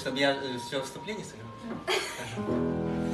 чтобы я э, все вступление сыграл? Хорошо.